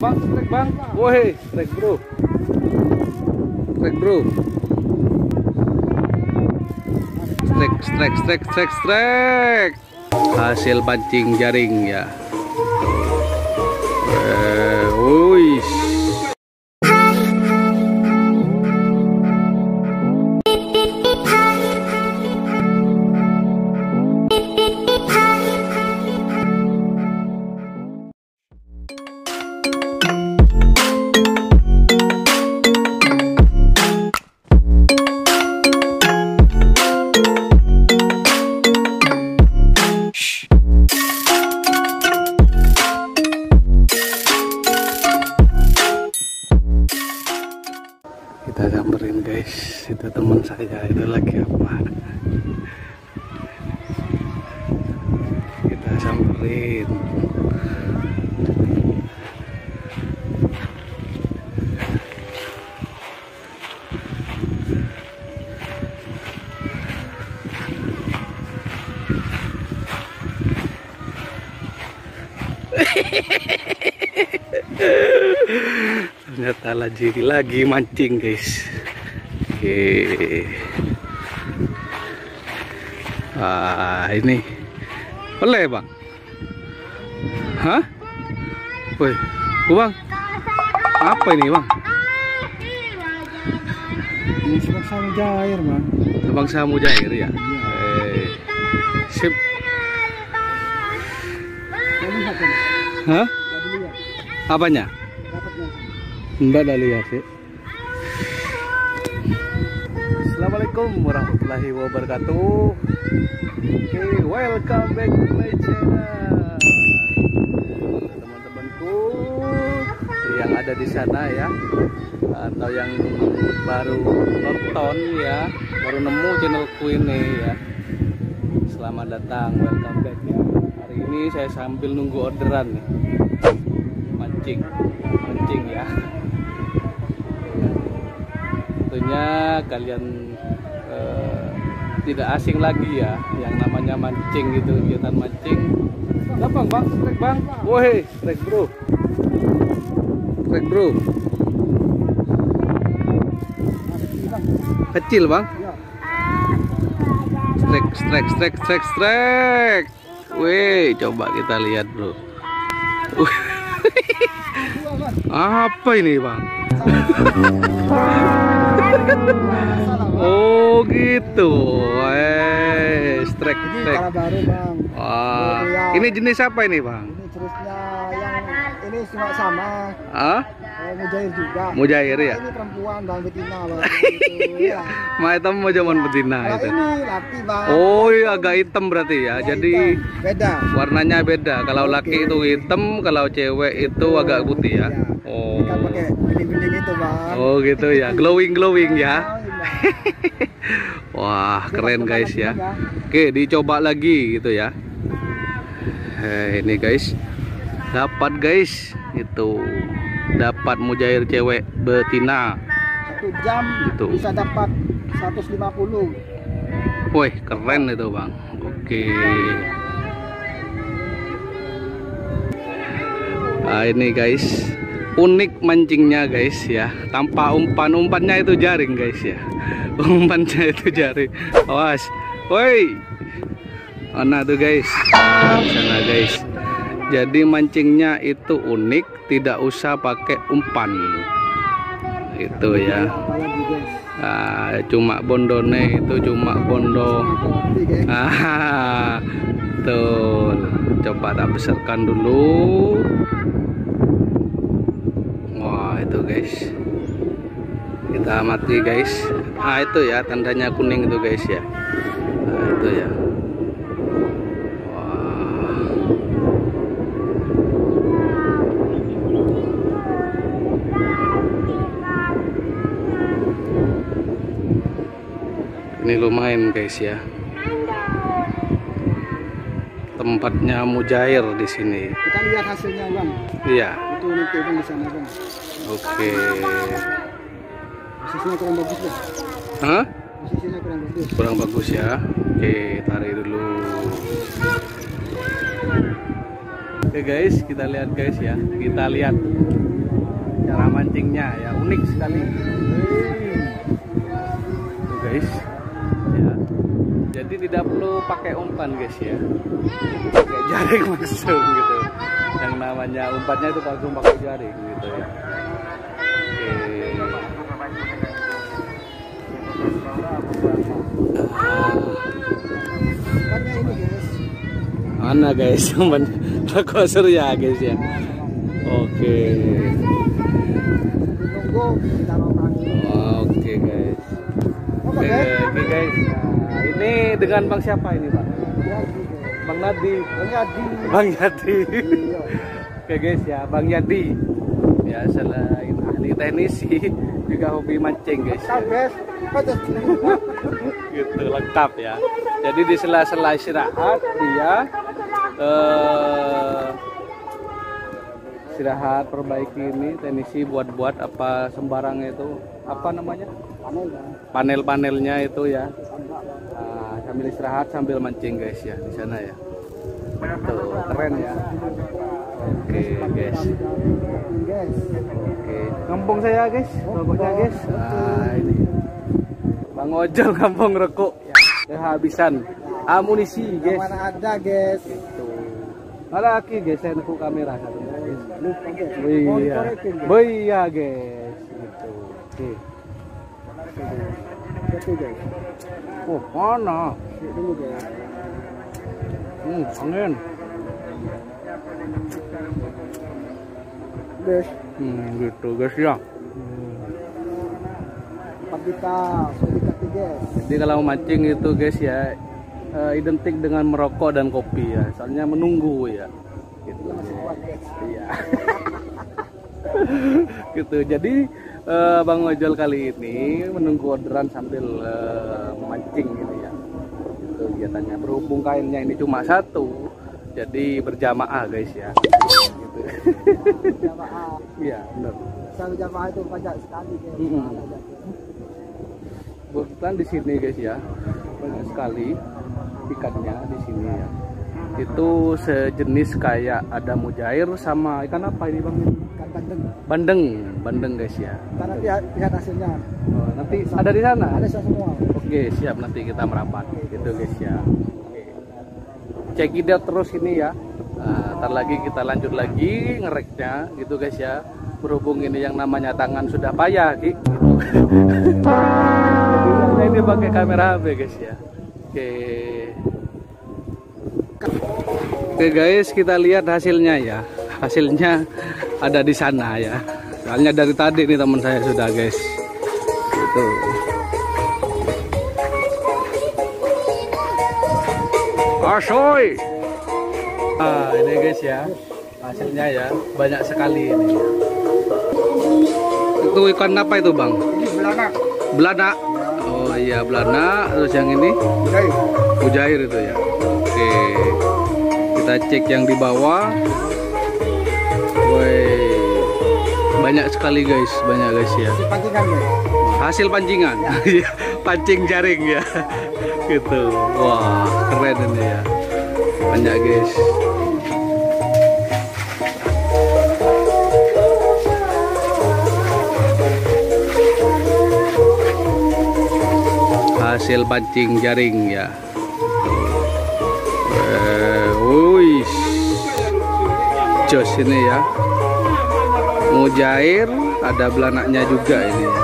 Bang, strike bang. Woi, strike bro. Strike bro. Strike, strike, strike, strike, strike. Hasil pancing jaring ya. Eh, kita samperin guys. Itu teman saya. Itu lagi apa? Kita samperin ternyata lagi lagi mancing guys. Oke. Ah ini. Boleh bang. Hah? Woi oh, bang. Apa ini bang? Ini sebab sama jair, Bang. bang samu jair ya? Eh, sip. Hah? Apanya. Mbak dah lihat sih. Assalamualaikum warahmatullahi wabarakatuh. Oke, welcome back to my channel. Teman-temanku yang ada di sana ya, atau yang baru nonton ya, baru nemu channelku ini ya. Selamat datang, welcome back ya. Hari ini saya sambil nunggu orderan nih. Mancing, mancing ya tentunya kalian eh, tidak asing lagi ya yang namanya mancing gitu kegiatan mancing. Gampang bang. Strike bang. Woi strike bro. Strike bro. Kecil bang. Strike strike strike strike strike wih coba kita lihat bro. Apa ini Bang. Oh gitu. Eh, strike Ini strike. cara baru, Bang. Wah, Yang- ini jenis apa ini, Bang? Ini jenisnya yang ini cuma sama. Ah, Eh, mujair juga. mujair Nah, ya. Ini perempuan, Bang, betina, Bang. Gitu, ya. Ma itu mau zaman betina Kalau itu. ini laki, Bang. Oh, iya agak hitam berarti ya. Ya, Jadi hitam. beda. warnanya beda. Kalau laki itu hitam, kalau cewek itu agak putih ya. Oh. Ikan pakai bening-bening itu, Bang. Oh gitu ya. Glowing glowing ya. Oh, iya. Wah, keren guys ya. Oke, dicoba lagi gitu ya. Eh, ini guys. Dapat guys. Itu dapat mujair cewek betina. Satu jam Gitu. bisa dapat 150. Wih, keren itu, Bang. Oke. Nah, ini guys. Unik mancingnya guys ya. Tanpa umpan, umpannya itu jaring guys ya. Umpannya itu jaring. Awas. Woi. Mana tuh guys? Sana guys. Jadi mancingnya itu unik, tidak usah pakai umpan. Itu ya. Ah, cuma bondone itu cuma bondo. Ah betul. Coba tak besarkan dulu. Wah itu guys. Kita amati guys. Ah itu ya tandanya kuning itu guys ya. Nah, itu ya ini lumayan guys ya tempatnya mujair di sini Kita lihat hasilnya, Bang. iya Itu nanti Bang di sana, Bang. oke Posisinya kurang bagus, Bang. Hah? Posisinya kurang bagus. kurang bagus ya oke tarik dulu oke guys kita lihat guys ya kita lihat cara mancingnya ya unik sekali tuh guys ya jadi tidak perlu pakai umpan guys ya. Pakai jaring langsung gitu. Yang namanya umpannya itu langsung pakai jaring gitu ya. Mana guys? Umpan rokok surya guys ya? Oke. Oke guys. Oke oke guys. Ini dengan bang siapa ini bang guys. bang Nadi Bang Yadi. bang Yadi. Oke guys ya, Bang Yadi. Ya selain ahli teknisi juga hobi mancing guys. Ya. Gitu lengkap ya. Jadi di sela-sela istirahat dia eh istirahat perbaiki ini teknisi buat-buat apa sembarang itu apa namanya panel-panelnya itu ya Nah, sambil istirahat sambil mancing guys ya di sana ya tuh keren ya oke guys Guys. Oke, kampung saya guys, rokoknya guys. Nah, ini. Bang Ojol kampung rokok. Kehabisan amunisi guys. Mana ada guys. Gitu. Ada lagi guys, saya nekuk kamera satu guys. Iya. Iya guys. Gitu. Oke. Oh, mana? Lihat dulu guys. Hmm, angin. Guys. Hmm, gitu guys ya. Empat kita sudah dikati guys. Jadi kalau mancing itu guys ya eh, identik dengan merokok dan kopi ya. Soalnya menunggu ya. Gitu. Masih kuat guys. Iya. gitu. Jadi eh, Bang Ojol kali ini menunggu orderan sambil eh, memancing gitu ya. Itu kegiatannya. Berhubung kainnya ini cuma satu, jadi berjamaah guys ya. Gitu. Jamaah. Iya, benar. Satu jamaah itu banyak sekali guys. Kebetulan di sini guys ya banyak sekali ikannya di sini ya. Itu sejenis kayak ada mujair sama ikan apa ini bang? Kan bandeng. Bandeng, bandeng guys ya. Karena lihat, lihat hasilnya. Oh, nanti ada di sana. Ada semua. Oke siap nanti kita merapat gitu guys ya. Oke. Out terus ini ya. Nah, ntar lagi kita lanjut lagi ngereknya gitu guys ya. Berhubung ini yang namanya tangan sudah payah Ki. Gitu. Ini pakai kamera HP guys ya. Oke. Oke guys, kita lihat hasilnya ya. Hasilnya ada di sana ya. Soalnya dari tadi nih teman saya sudah guys. Gitu. Asoy. Ah, ini guys ya. Hasilnya ya banyak sekali ini. Itu ikan apa itu, Bang? Ini belanak. Belana. Oh iya, belana. Terus yang ini Guys. mujair itu ya. Oke. Kita cek yang di bawah. Woi. Banyak sekali guys, banyak guys ya. Hasil pancingan. Iya, Pancing jaring ya. Gitu. Wah, keren ini ya. Banyak guys. Hasil pancing jaring ya. Jos ini ya. Mujair, ada belanaknya juga ini ya.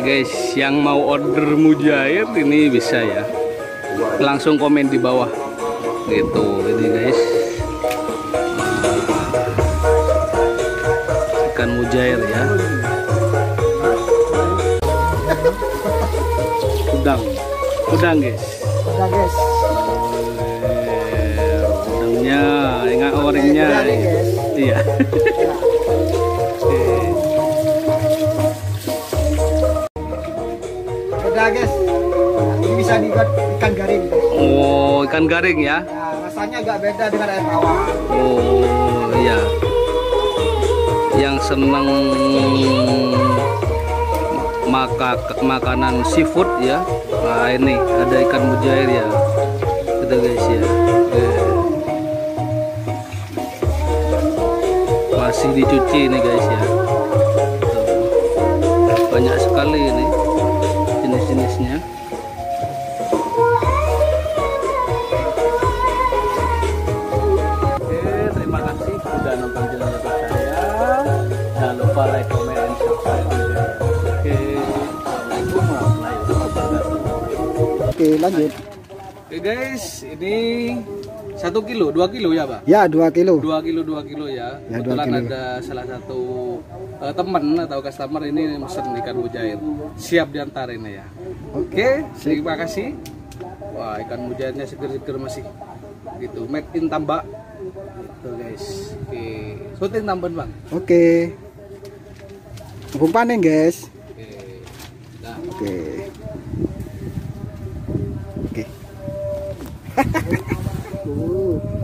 Guys, yang mau order mujair ini bisa ya. Langsung komen di bawah. Gitu, ini guys. Ikan mujair ya. Udang. Udang, guys. Udah guys. Udangnya, ingat orangnya. Udang. Iya. Beda guys. Ini bisa dibuat ikan garing. guys. Oh, ikan garing ya. Ya, rasanya agak beda dengan air tawar. Oh, iya. Yang senang maka makanan seafood ya. Nah, ini ada ikan mujair ya. Gitu guys ya. Eh. Masih dicuci nih guys ya. Tuh. Banyak sekali ini jenis-jenisnya. Oke, terima kasih sudah nonton channel saya. Jangan lupa like, comment, subscribe. Oke, Assalamualaikum warahmatullahi wabarakatuh. Oke, lanjut. Oke guys, ini satu kilo, dua kilo ya pak? Ya, 2 kilo. Dua kilo, dua kilo ya. Ya, dua Kebetulan kilo. ada salah satu eh, teman atau customer ini mesen ikan mujair. Siap diantar ini ya. Oke, terima kasih. Wah, ikan mujairnya seger-seger masih gitu. Made in Tambak. Gitu guys. Oke, syuting Tambun bang. Oke. Umpan guys. Oke. Nah. Oke. Oke. 哦